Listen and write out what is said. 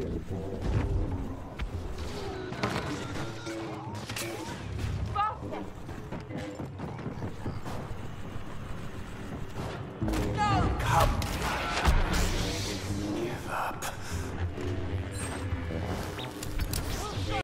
Faster!